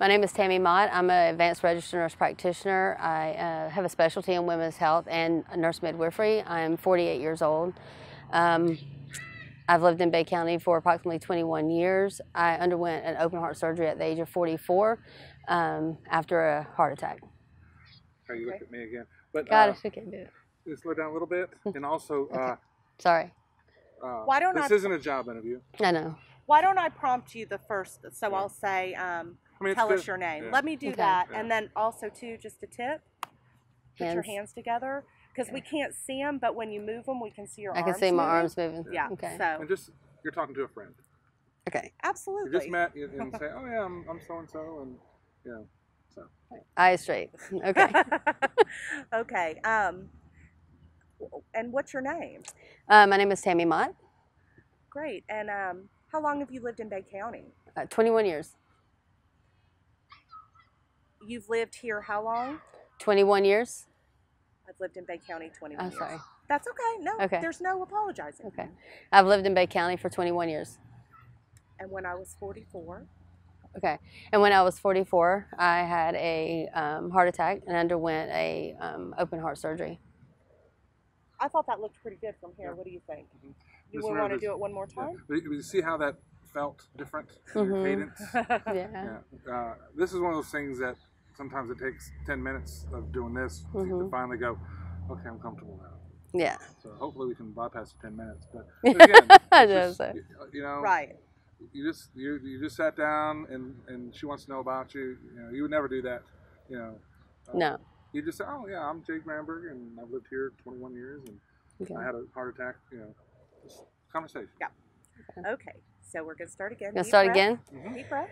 My name is Tammy Mott. I'm an advanced registered nurse practitioner. I uh, have a specialty in women's health and nurse midwifery. I'm 48 years old. Um, I've lived in Bay County for approximately 21 years. I underwent an open heart surgery at the age of 44 um, after a heart attack. How you look at me again? But God, uh, I should do it. just slow down a little bit, and also, uh, Sorry. uh, Why don't this I- isn't a job interview. I know. Why don't I prompt you the first? So I'll say, um, I mean, it's tell good. us your name. Yeah. Let me do Okay. that, Yeah. and then also too, just a tip. Put your Hands. hands together because we can't see them, but when you move them, we can see your I arms. can see my moving. arms moving. Yeah. Okay. So And just you're talking to a friend. Okay. You absolutely. just met and and say, "Oh yeah, I'm, I'm so and so," and yeah, so Eyes straight. Okay. okay. Um, and what's your name? uh, my name is Tammy Mott. Great. And um, how long have you lived in Bay County? Uh, 21 years. You've lived here how long? 21 years. I've lived in Bay County 21 I'm years. sorry. That's okay. No, Okay. there's no apologizing. Okay. I've lived in Bay County for 21 years. And when I was 44, Okay. And when I was 44, I had a um, heart attack and underwent a um, open heart surgery. I thought that looked pretty good from here. Yeah. What do you think? Mhm. You would want to do it one more yeah. time? But you you see how that felt different in your Mhm. cadence. Yeah. Yeah. Uh, this is one of those things that sometimes it takes 10 minutes of doing this to- to finally go, okay, I'm comfortable now. Yeah. So hopefully we can bypass the 10 minutes. But again, I it's know, just, you know, right. you just you, you just sat down and, and she wants to know about you. You know, you would never do that. You know, uh, No. You just say, oh yeah, I'm Jay Granberg and I've lived here 21 years and Okay. I had a heart attack. You know, just conversation. Yeah. Okay. So we're going to start again. Gonna Deep start breath. again Mhm. Deep breath.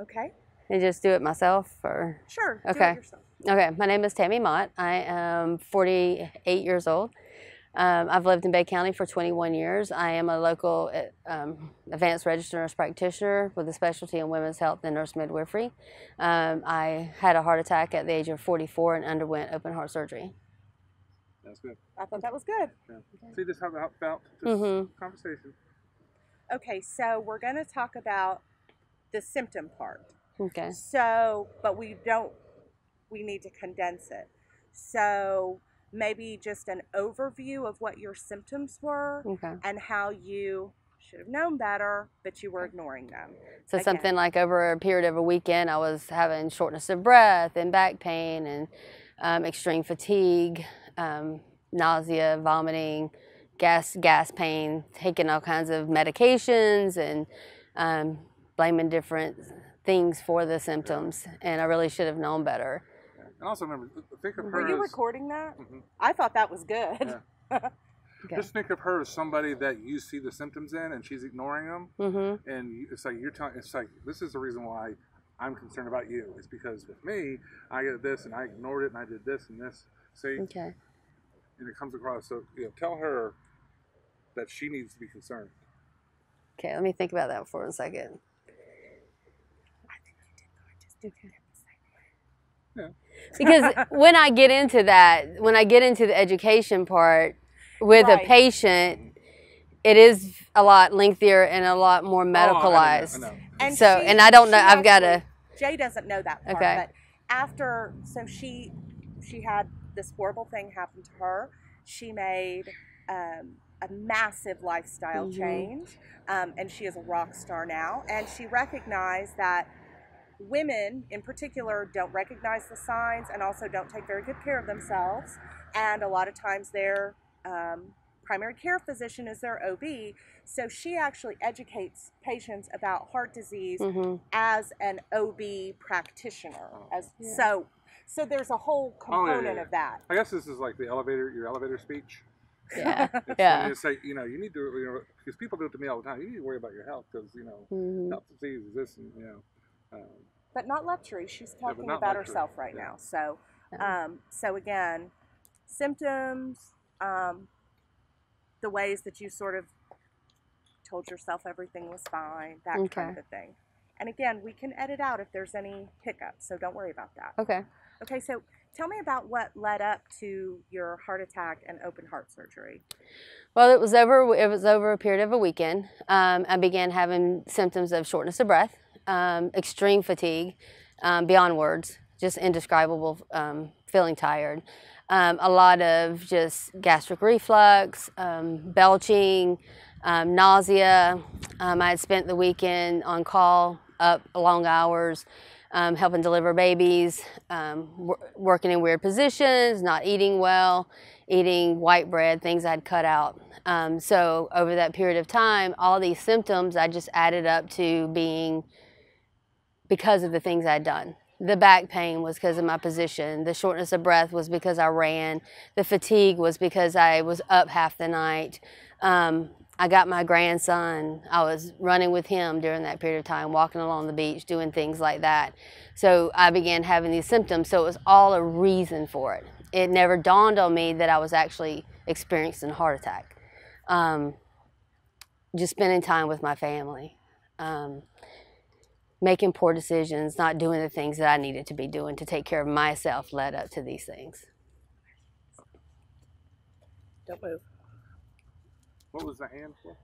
Okay. And just do it myself or Sure. Do Okay. it yourself. Okay, my name is Tammy Mott. I am 48 years old. Um, I've lived in Bay County for 21 years. I am a local uh, um, advanced registered nurse practitioner with a specialty in women's health and nurse midwifery. Um, I had a heart attack at the age of 44 and underwent open heart surgery. That's good. I thought that was good. See this how that felt. Just Mhm. conversation. Okay. So we're going to talk about the symptom part. Okay. So, but we don't, we need to condense it. So maybe just an overview of what your symptoms were Okay. and how you should have known better, but you were ignoring them. So Okay. something like over a period of a weekend, I was having shortness of breath and back pain and um, extreme fatigue, um, nausea, vomiting, gas gas pain, taking all kinds of medications and um, blaming different things for the symptoms. And I really should have known better. Yeah. And also remember, think of her Were you as recording that? Mhm. I thought that was good. Yeah. Okay. just think of her as somebody that you see the symptoms in, and she's ignoring them. Mm-hmm. And it's like you're telling. It's like this is the reason why I'm concerned about you. It's because with me, I did this and I ignored it and I did this and this. See, Okay. and it comes across. So you know, tell her that she needs to be concerned. Okay, let me think about that for a second. Yeah. Because when I get into that, when I get into the education part with Right. a patient, it is a lot lengthier and a lot more Oh, I know, medicalized. I know. And so, she- and I don't know. I've got to. Jay doesn't know that part, Okay. but after, so she, she had this horrible thing happen to her. She made um, a massive lifestyle Mhm. change, um, and she is a rock star now. And she recognized that women, in particular, don't recognize the signs and also don't take very good care of themselves. And a lot of times, their um, primary care physician is their OB. So she actually educates patients about heart disease hmm as an OB practitioner. Oh. As Yeah. so, so there's a whole Oh, yeah, yeah, component of that. I guess this is like the elevator, your elevator speech. Yeah. It's Yeah. when you say, you know, you need to, you know, because people do it to me all the time. You need to worry about your health because, you know, hmm health disease is this, and you know. Um, But not luxury. She's talking not about luxury. herself right Yeah. now. So, um, so again, symptoms, um, the ways that you sort of told yourself everything was fine, that kind of thing. And again, we can edit out if there's any hiccups, so don't worry about that. Okay. Okay, so tell me about what led up to your heart attack and open heart surgery. Well, it was over. It was over a period of a weekend. Um, I began having symptoms of shortness of breath, um, extreme fatigue, um, beyond words, just indescribable, um, feeling tired. Um, a lot of just gastric reflux, um, belching, nausea. I had spent the weekend on call, up long hours, um, helping deliver babies, um, wor- working in weird positions, not eating well, eating white bread, things I'd cut out. Um, so over that period of time, all these symptoms I just added up to being because of the things I'd done. The back pain was because of my position. The shortness of breath was because I ran. The fatigue was because I was up half the night. Um, I got my grandson. I was running with him during that period of time, walking along the beach, doing things like that. So I began having these symptoms. So it was all a reason for it. It never dawned on me that I was actually experiencing a heart attack. Um, just spending time with my family. Um, making poor decisions, not doing the things that I needed to be doing to take care of myself led up to these things. Don't move. What was the hand for?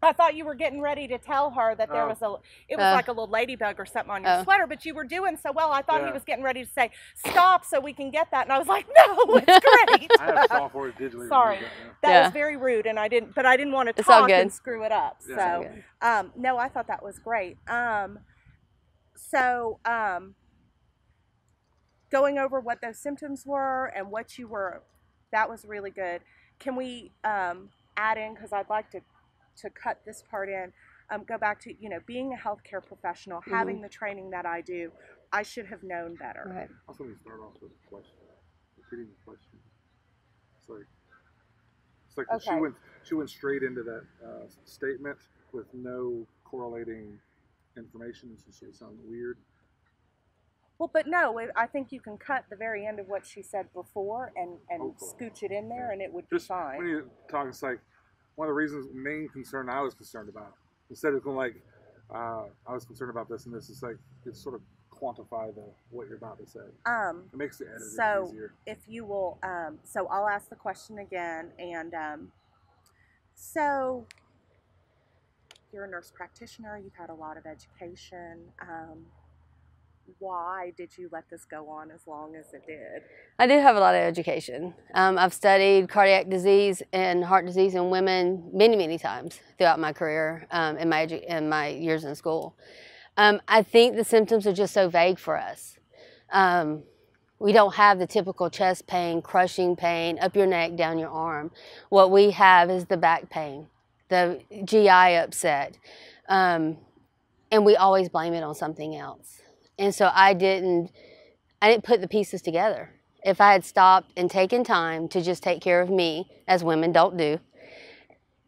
I thought you were getting ready to tell her that there Oh. was a it was Oh. like a little ladybug or something on your Oh. sweater, but you were doing so well. I thought he was getting ready to say stop so we can get that, and I was like, no, it's great. I have software digitally. Sorry. that now. that Yeah. was very rude, and I didn't, but I didn't want to It's talk and screw it up. Yeah. So, um, no, I thought that was great. Um, so, um, going over what those symptoms were and what you were, that was really good. Can we um, add in because I'd like to to cut this part in. Um, go back to you know being a healthcare professional, Mm-hmm. having the training that I do. I should have known better. Right. Also, let me start off with a question. Repeating the question. It's like, it's like she Okay. went she went straight into that uh, statement with no correlating information, so she sounded weird. Well, but no, it- I think you can cut the very end of what she said before and and Okay. scooch it in there, and it would be Just when fine. you talk, it's like one of the reasons, main concern I was concerned about. Instead of going like, uh, I was concerned about this and this, it's like it's sort of quantify the what you're about to say. Um, It makes the editing So- easier. if you will, um, so I'll ask the question again, and um, so you're a nurse practitioner. You've had a lot of education. Um, why did you let this go on as long as it did? I do have a lot of education. Um, I've studied cardiac disease and heart disease in women many, many times throughout my career um, in my in my years in school. Um, I think the symptoms are just so vague for us. Um, we don't have the typical chest pain, crushing pain up your neck, down your arm. What we have is the back pain, the GI upset, um, and we always blame it on something else. And so I didn't, I didn't put the pieces together. If I had stopped and taken time to just take care of me, as women don't do,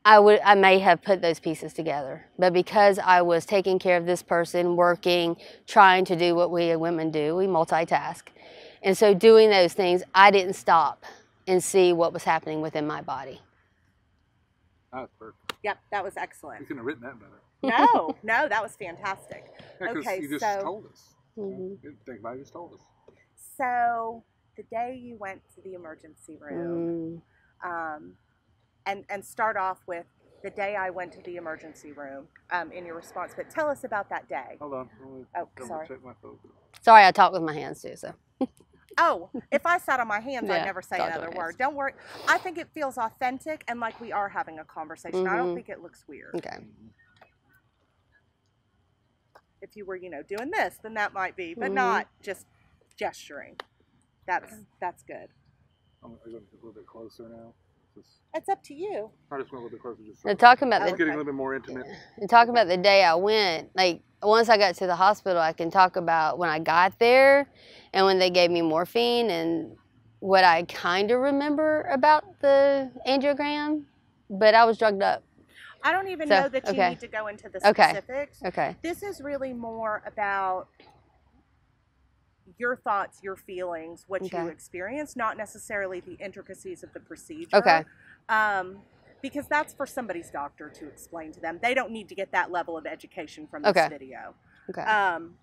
I would I may have put those pieces together. But because I was taking care of this person, working, trying to do what we women do, we multitask. And so doing those things, I didn't stop and see what was happening within my body. That's perfect. Yep, that was excellent. You excellent. couldn't have written that better. No, no, that was fantastic. Yeah, 'cause Okay, you just so- told us. Mhm. You think about just told us. So the day you went to the emergency room, Mm. um, and and start off with the day I went to the emergency room um, in your response. But tell us about that day. Hold on. Let me Oh, sorry. Check my phone. Sorry, I talk with my hands too. So Oh, if I sat on my hands, Yeah, I'd never say another word. Don't worry. I think it feels authentic and like we are having a conversation. I don't Mhm. think it looks weird. okay. If you were, you know, doing this, then that might be, but Mhm. not just gesturing. That's that's good. I'm going to get a little bit closer now. Just, It's up to you. I just went a little bit closer. Just And talking about the getting a little bit more intimate. And talking about the day I went, like once I got to the hospital, I can talk about when I got there and when they gave me morphine and what I kind of remember about the angiogram, but I was drugged up. I don't even So, know that you okay. need to go into the specifics. Okay. okay. This is really more about your thoughts, your feelings, what you experience, not necessarily the intricacies of the procedure. Okay. Um, because that's for somebody's doctor to explain to them. They don't need to get that level of education from this Okay. video. Okay. Um,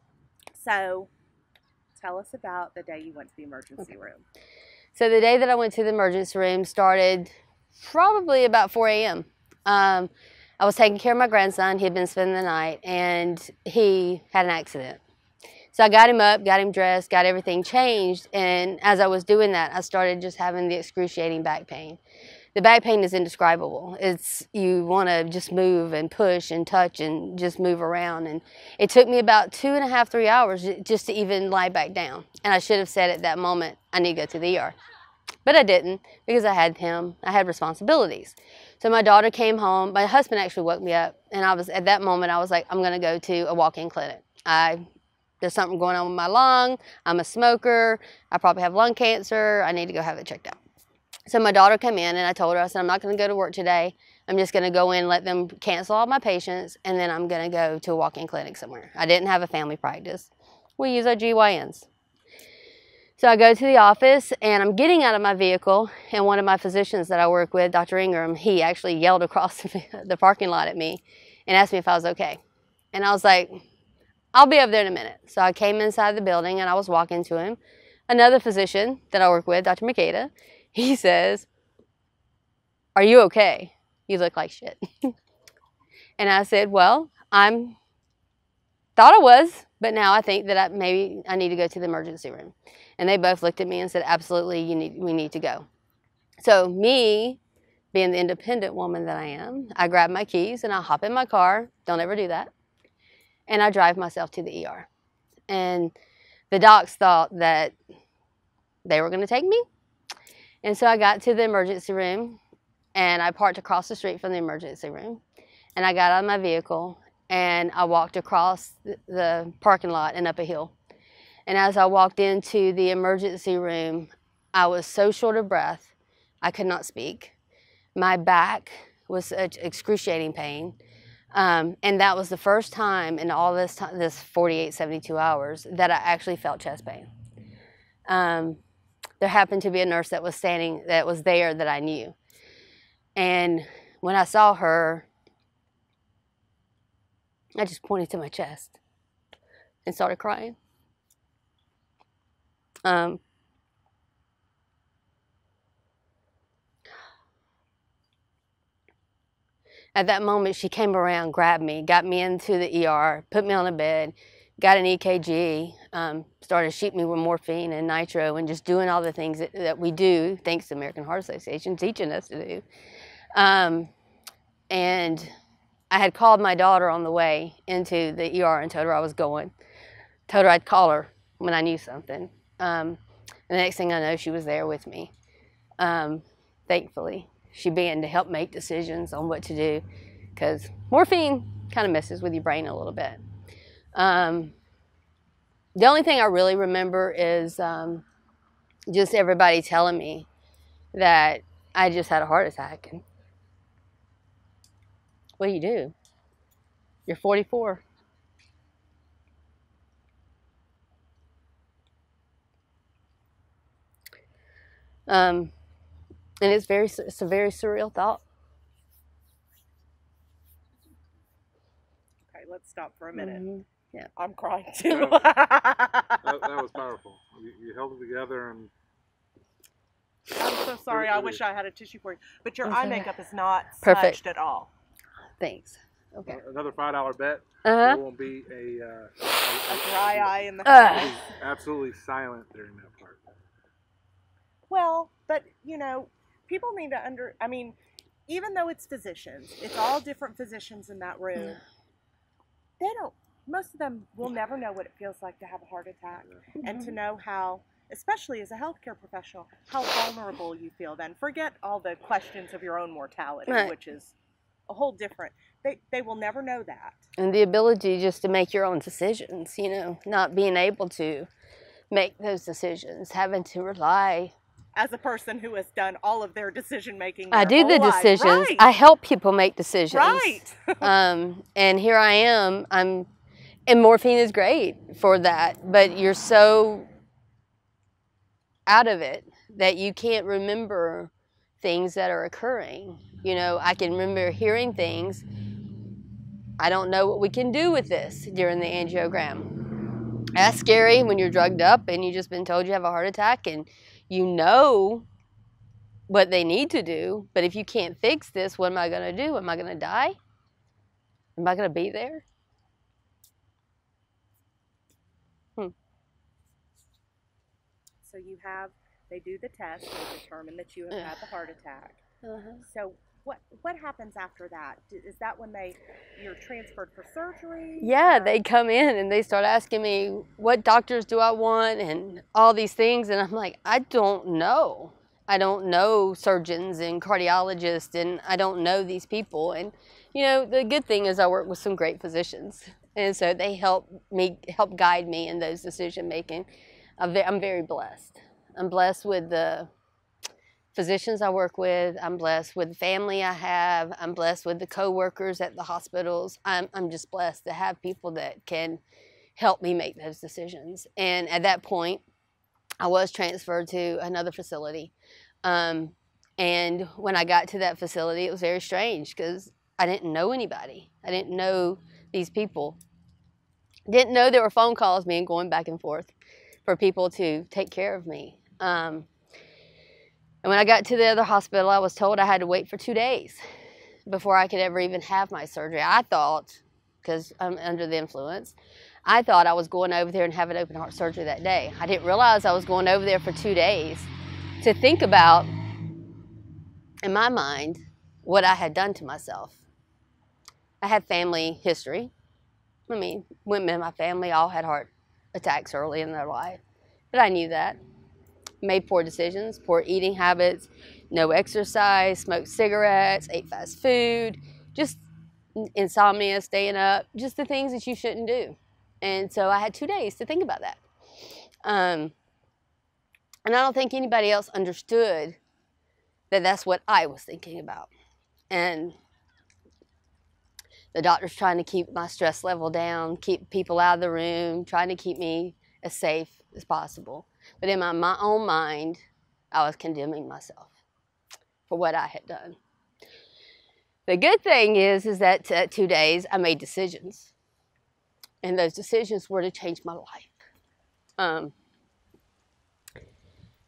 so tell us about the day you went to the emergency room. So the day that I went to the emergency room started probably about 4 a.m. Um, I was taking care of my grandson. He had been spending the night, and he had an accident. So I got him up, got him dressed, got everything changed, and as I was doing that, I started just having the excruciating back pain. The back pain is indescribable. It's you want to just move and push and touch and just move around, and it took me about two and a half, three hours just to even lie back down. And I should have said at that moment, I need to go to the ER. But I didn't because I had him, I had responsibilities. So my daughter came home. My husband actually woke me up, and I was at that moment I was like, I'm gonna go to a walk-in clinic. I there's something going on with my lung. I'm a smoker. I probably have lung cancer. I need to go have it checked out. So my daughter came in and I told her, I said, I'm not going to go to work today. I'm just going to go in, let them cancel all my patients, and then I'm going to go to a walk-in clinic somewhere. I didn't have a family practice. We use our GYNs. So I go to the office and I'm getting out of my vehicle and one of my physicians that I work with, Dr. Ingram, he actually yelled across the parking lot at me and asked me if I was okay. And I was like, I'll be up there in a minute. So I came inside the building and I was walking to him. Another physician that I work with, Dr. Makeda, he says, Are you okay? You look like shit. and I said, Well, I'm thought I was, but now I think that I, maybe I need to go to the emergency room. And they both looked at me and said, absolutely, you need, we need to go. So me, being the independent woman that I am, I grab my keys and I hop in my car. Don't ever do that. And I drive myself to the ER. And the docs thought that they were going to take me. And so I got to the emergency room and I parked across the street from the emergency room. And I got out of my vehicle and I walked across the parking lot and up a hill. And as I walked into the emergency room, I was so short of breath, I could not speak. My back was excruciating pain. Um, and that was the first time in all this time, this 48, 72 hours that I actually felt chest pain. Um, there happened to be a nurse that was standing, that was there that I knew. And when I saw her, I just pointed to my chest and started crying. Um, at that moment, she came around, grabbed me, got me into the ER, put me on a bed, got an EKG, um, started shooting me with morphine and nitro, and just doing all the things that, that we do, thanks to American Heart Association teaching us to do. Um, and I had called my daughter on the way into the ER and told her I was going. Told her I'd call her when I knew something. Um, the next thing I know, she was there with me. Um, thankfully, she began to help make decisions on what to do because morphine kind of messes with your brain a little bit. Um, the only thing I really remember is um, just everybody telling me that I just had a heart attack. And what do you do? You're 44. Um, and it's very, it's a very surreal thought. Okay, let's stop for a minute. Mhm. Yeah. I'm crying too. That, that was powerful. You, you held it together and I'm so sorry. I wish I had a tissue for you. But your That's eye okay. makeup is not Perfect. smudged at all. Thanks. Okay. another five dollar bet. Uh There huh. won't be a, uh, A dry eye in the Ugh. face. absolutely silent during that part. Well, but you know, people need to under. I mean, even though it's physicians, it's all different physicians in that room. They don't. Most of them will never know what it feels like to have a heart attack, and Mm-hmm. to know how, especially as a healthcare professional, how vulnerable you feel. Then forget all the questions of your own mortality, Right. which is a whole different. They they will never know that. And the ability just to make your own decisions, you know, not being able to make those decisions, having to rely. As a person who has done all of their decision making, I do the decisions. Right. I help people make decisions. right. um, and here I am. I'm, and morphine is great for that, but you're so out of it that you can't remember things that are occurring. You know, I can remember hearing things. I don't know what we can do with this during the angiogram. That's scary when you're drugged up and you've just been told you have a heart attack and you know what they need to do. But if you can't fix this, what am I going to do? Am I going to die? Am I going to be there? So you have, they do the test, they determine that you have had the heart attack. Uh-huh. So what what happens after that? Is that when they you're transferred for surgery? Yeah, or- they come in and they start asking me what doctors do I want and all these things, and I'm like, I don't know. I don't know surgeons and cardiologists, and I don't know these people. And you know, the good thing is I work with some great physicians, and so they help me help guide me in those decision making. I'm very blessed. I'm blessed with the physicians I work with. I'm blessed with the family I have. I'm blessed with the coworkers at the hospitals. I'm, I'm just blessed to have people that can help me make those decisions. And at that point, I was transferred to another facility. Um, and when I got to that facility, it was very strange because I didn't know anybody. I didn't know these people. Didn't know there were phone calls being going back and forth for people to take care of me. Um, and when I got to the other hospital, I was told I had to wait for two days before I could ever even have my surgery. I thought, because I'm under the influence, I thought I was going over there and having open heart surgery that day. I didn't realize I was going over there for two days to think about, in my mind, what I had done to myself. I had family history. I mean, women in my family all had heart attacks early in their life, but I knew that made poor decisions, poor eating habits, no exercise, smoked cigarettes, ate fast food, just insomnia, staying up, just the things that you shouldn't do. And so I had two days to think about that. Um, and I don't think anybody else understood that that's what I was thinking about. And the doctor's trying to keep my stress level down, keep people out of the room, trying to keep me as safe as possible. But in my, my own mind, I was condemning myself for what I had done. The good thing is, is that uh, two days I made decisions, and those decisions were to change my life. Um,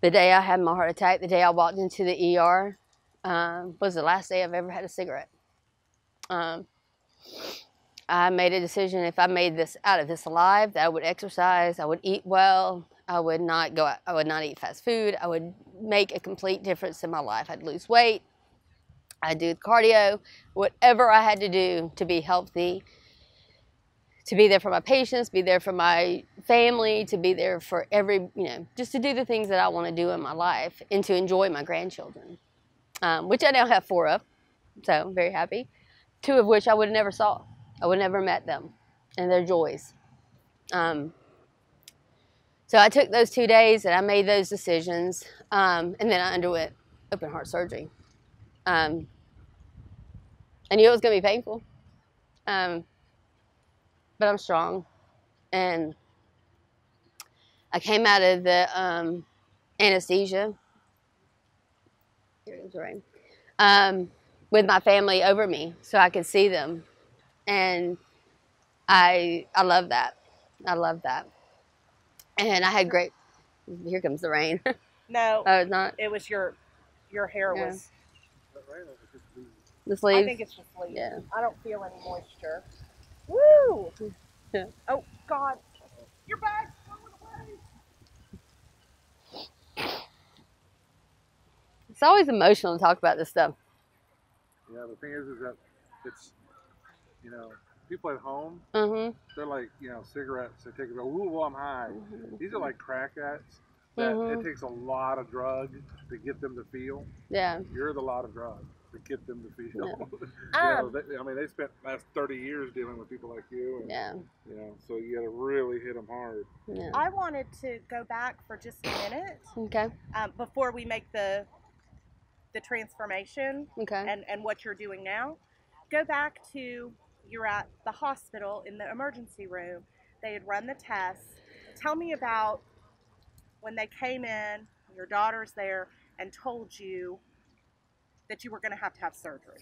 the day I had my heart attack, the day I walked into the ER, um, was the last day I've ever had a cigarette. Um, I made a decision if I made this out of this alive, that I would exercise, I would eat well, I would not go I would not eat fast food, I would make a complete difference in my life. I'd lose weight, I'd do cardio, whatever I had to do to be healthy, to be there for my patients, be there for my family, to be there for every, you know, just to do the things that I want to do in my life and to enjoy my grandchildren, um, which I now have four of, so I'm very happy. Two of which I would have never saw. I would never met them and their joys. Um, so I took those two days and I made those decisions, um, and then I underwent open heart surgery. Um, I knew it was going to be painful, um, but I'm strong, and I came out of the um, anesthesia. Here. Um, with my family over me, so I could see them, and I I love that. I love that. And I had great. Here comes the rain. No, oh, it's not. it was your your hair Yeah. was. Is that right? Or just the- The I think it's just leaves. Yeah. I don't feel any moisture. Woo! Yeah. Oh God, your bag's going away. It's always emotional to talk about this stuff. Yeah, the thing is, is that it's, you know, people at home, Mm-hmm. they're like, you know, cigarettes. They take it, ooh, I'm high. These are like crack addicts that Mhm. it takes a lot of drug to get them to feel. Yeah. You're the lot of drug to get them to feel. Yeah. you know, they, I mean, they spent last 30 years dealing with people like you. And, Yeah. You know, so you got to really hit them hard. Yeah. I wanted to go back for just a minute Okay. um, before we make the the transformation Okay. and and what you're doing now. Go back to you're at the hospital in the emergency room. They had run the tests. Tell me about when they came in. Your daughter's there and told you that you were going to have to have surgery.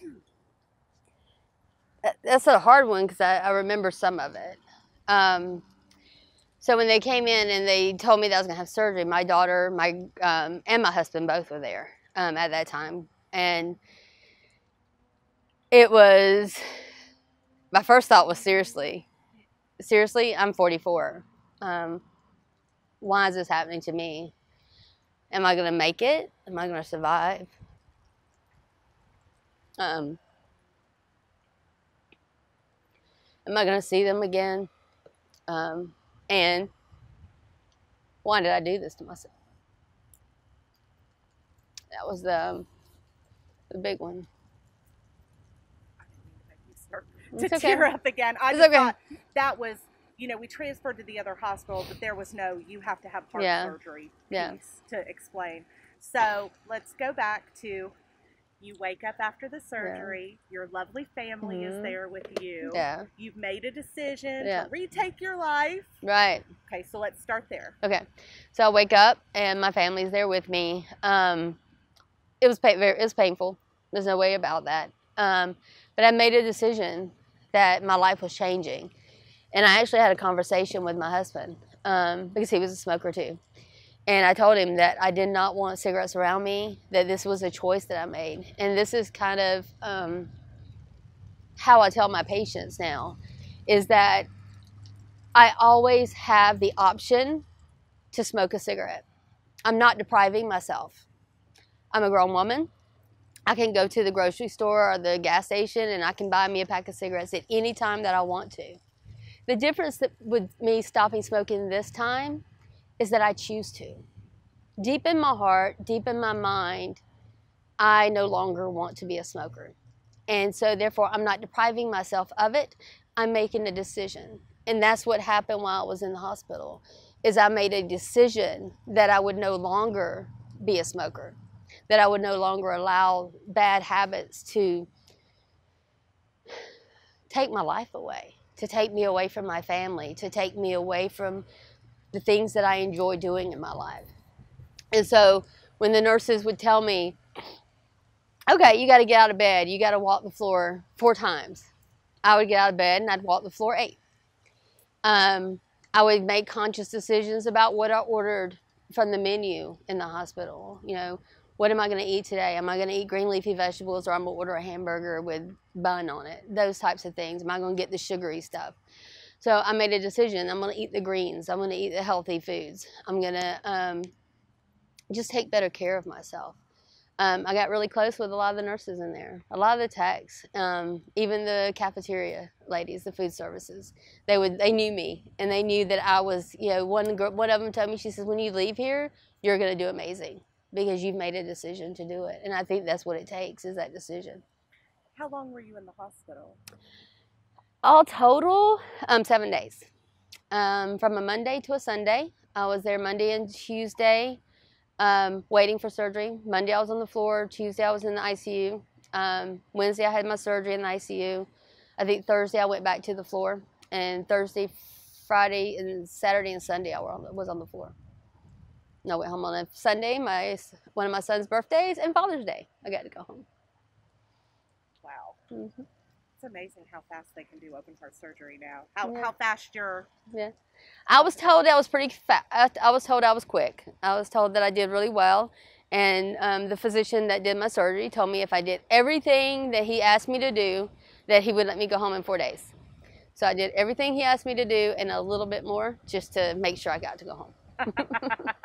That's a hard one because I, I remember some of it. Um, so when they came in and they told me that I was going to have surgery, my daughter, my um, and my husband both were there um, at that time, and it was my first thought was seriously, seriously, I'm 44. Um, why is this happening to me? Am I going to make it? Am I going to survive? Um, am I going to see them again? Um, and why did I do this to myself? That was the, the big one. I didn't mean to make you It's to okay. tear up again. I It's just okay. thought that was, you know, we transferred to the other hospital, but there was no you have to have heart Yeah. surgery Yeah. piece to explain. So let's go back to you wake up after the surgery. Your lovely family is Mhm. there with you. Yeah, You've made a decision Yeah. to retake your life. right. Okay, so let's start there. Okay, so I wake up and my family's there with me. Um, it was pa- very, it was painful. There's no way about that. Um, but I made a decision that my life was changing, and I actually had a conversation with my husband um, because he was a smoker too. And I told him that I did not want cigarettes around me. That this was a choice that I made, and this is kind of um, how I tell my patients now, is that I always have the option to smoke a cigarette. I'm not depriving myself. I'm a grown woman. I can go to the grocery store or the gas station and I can buy me a pack of cigarettes at any time that I want to. The difference with me stopping smoking this time is that I choose to. Deep in my heart, deep in my mind, I no longer want to be a smoker. And so therefore I'm not depriving myself of it. I'm making a decision. And that's what happened while I was in the hospital is I made a decision that I would no longer be a smoker, that I would no longer allow bad habits to take my life away, to take me away from my family, to take me away from the things that I enjoy doing in my life. And so when the nurses would tell me, okay, you got to get out of bed, you got to walk the floor four times, I would get out of bed and I'd walk the floor eight. Um, I would make conscious decisions about what I ordered from the menu in the hospital. You know, what am I going to eat today? Am I going to eat green leafy vegetables or I'm going to order a hamburger with bun on it? Those types of things. Am I going to get the sugary stuff? So I made a decision. I'm going to eat the greens. I'm going to eat the healthy foods. I'm going to um, just take better care of myself. Um, I got really close with a lot of the nurses in there, a lot of the techs, um, even the cafeteria ladies, the food services. They would, they knew me, and they knew that I was, you know, one one of them told me, she says, when you leave here, you're going to do amazing because you've made a decision to do it, and I think that's what it takes is that decision. How long were you in the hospital? All total, um, seven days, um, from a Monday to a Sunday. I was there Monday and Tuesday um, waiting for surgery. Monday I was on the floor. Tuesday I was in the ICU. Um, Wednesday I had my surgery in the ICU. I think Thursday I went back to the floor, and Thursday, Friday, and Saturday and Sunday I were on the, was on the floor. I went home on a Sunday, my one of my son's birthdays, and Father's Day. I got to go home. Wow. hmm It's amazing how fast they can do open heart surgery now. How, Yeah. how fast Yeah, I was told I was pretty fast. I was told I was quick. I was told that I did really well. And um, the physician that did my surgery told me if I did everything that he asked me to do, that he would let me go home in four days. So I did everything he asked me to do and a little bit more just to make sure I got to go home.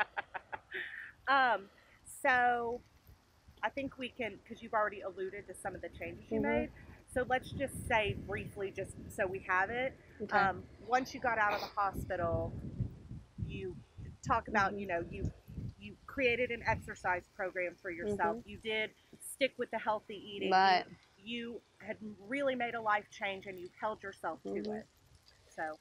um, so I think we can, because you've already alluded to some of the changes you Mhm. made. So let's just say briefly, just so we have it. Okay. Um, once you got out of the hospital, you talk about, Mhm. you know, you you created an exercise program for yourself. You did stick with the healthy eating. You- You, had really made a life change, and you held yourself to Mhm. it. So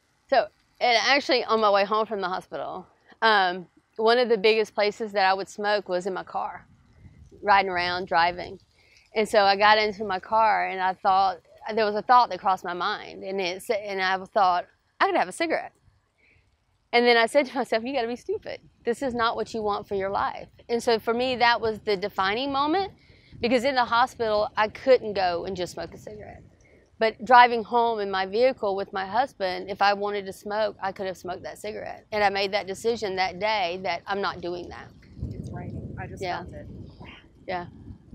And actually, on my way home from the hospital, um, one of the biggest places that I would smoke was in my car, riding around, driving. And so I got into my car, and I thought there was a thought that crossed my mind, and it and I thought I could have a cigarette. And then I said to myself, "You got to be stupid. This is not what you want for your life." And so for me, that was the defining moment, because in the hospital, I couldn't go and just smoke a cigarette. But driving home in my vehicle with my husband, if I wanted to smoke, I could have smoked that cigarette. And I made that decision that day that I'm not doing that. it's raining. I just Yeah. felt it.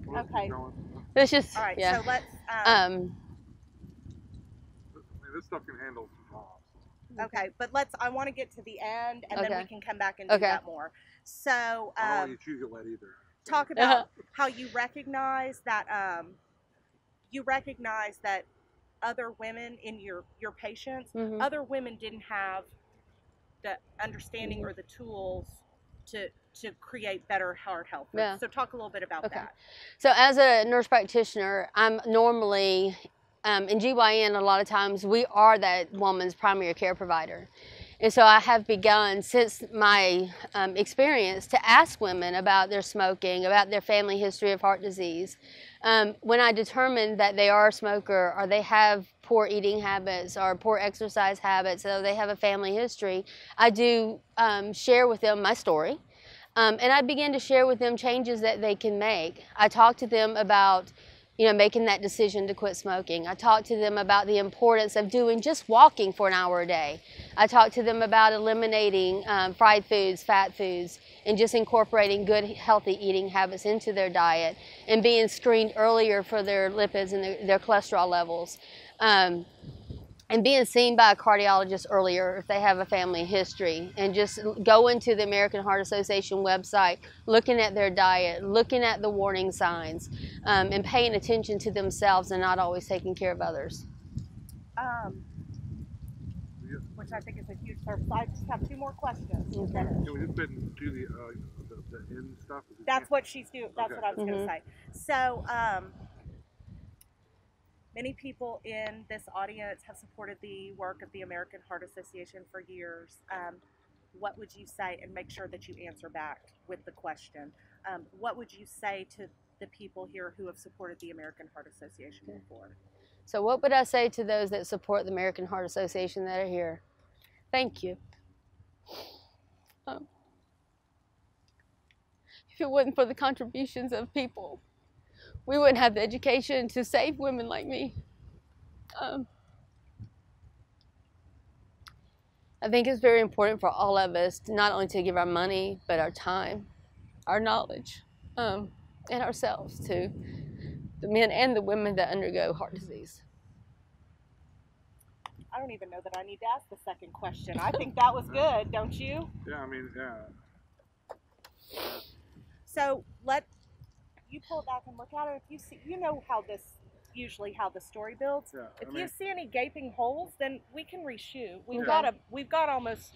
We'll Okay. It's just, All right. yeah. So let's. Um, Um, this stuff can handle moms. Okay, but let's. I want to get to the end, and then we can come back and do Okay. that more. So, I don't um, want you to chew either. talk about how you recognize that um, you recognize that other women in your your patients, Mhm. other women didn't have the understanding or the tools to to create better heart health. Yeah. So talk a little bit about Okay. that. So, as a nurse practitioner, I'm normally um, in GYN. A lot of times, we are that woman's primary care provider, and so I have begun since my um, experience to ask women about their smoking, about their family history of heart disease. Um, when I determine that they are a smoker, or they have poor eating habits, or poor exercise habits, or they have a family history, I do um, share with them my story. Um, and I begin to share with them changes that they can make. I talk to them about, you know, making that decision to quit smoking. I talk to them about the importance of doing just walking for an hour a day. I talk to them about eliminating um, fried foods, fat foods, and just incorporating good, healthy eating habits into their diet and being screened earlier for their lipids and their, their cholesterol levels. Um, and being seen by a cardiologist earlier if they have a family history and just going to the American Heart Association website, looking at their diet, looking at the warning signs, um, and paying attention to themselves and not always taking care of others. Um, which I think is a huge service. I just have two more questions. Okay. Can we just been do the uh, the, the end stuff? That's what she's doing. That's Okay. what I was going Mhm. to say. So, um, many people in this audience have supported the work of the American Heart Association for years. Um, what would you say, and make sure that you answer back with the question, um, what would you say to the people here who have supported the American Heart Association before? So, what would I say to those that support the American Heart Association that are here? Thank you. Um, if it wasn't for the contributions of people, we wouldn't have the education to save women like me. Um, I think it's very important for all of us to not only to give our money, but our time, our knowledge, um, and ourselves to the men and the women that undergo heart disease. I don't even know that I need to ask the second question. I think that was good, don't you? Yeah, I mean, yeah. So let you pull back and look at it. If you see, you know how this usually how the story builds. Yeah, If I you see any gaping holes, then we can reshoot. We've got a we've got almost